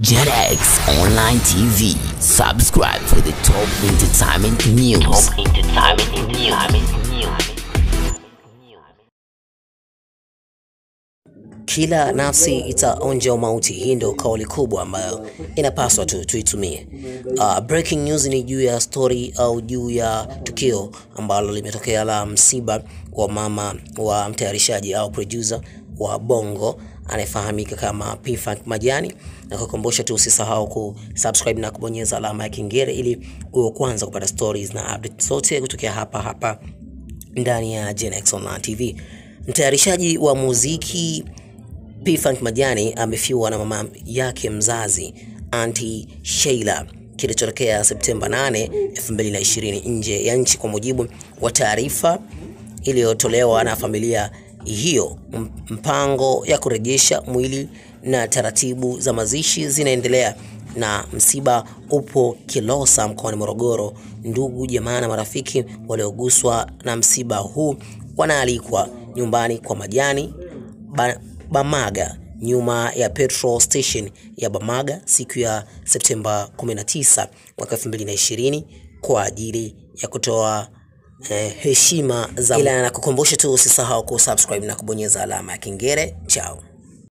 JetX Online TV. Subscribe for the top entertainment news. Top entertainment news. Kila nafsi itaonja umauti. Hii ndio kauli kubwa ambayo inapaswa tu tuitumie. Uh, breaking news ni juu ya story au juu ya tukio ambalo limetokea la msiba wa mama wa mtayarishaji au producer wa Bongo anayefahamika kama P-Funk Majani, na kukumbusha tu usisahau kusubscribe na kubonyeza alama ya kengele ili uwe kwanza kupata stories na updates zote kutokea hapa hapa ndani ya Gen X Online TV. Mtayarishaji wa muziki P-Funk Majani amefiwa na mama yake mzazi Auntie Sheila kilichotokea Septemba 8, 2020 nje ya nchi, kwa mujibu wa taarifa iliyotolewa na familia hiyo. Mpango ya kurejesha mwili na taratibu za mazishi zinaendelea na msiba upo Kilosa mkoani Morogoro. Ndugu, jamaa na marafiki walioguswa na msiba huu wanaalikwa nyumbani kwa Majani ba Bamaga nyuma ya petrol station ya Bamaga siku ya Septemba 19 mwaka 2020 kwa ajili ya kutoa eh, heshima za ila na kukumbusha tu usisahau kusubscribe na kubonyeza alama ya kengele. Chao.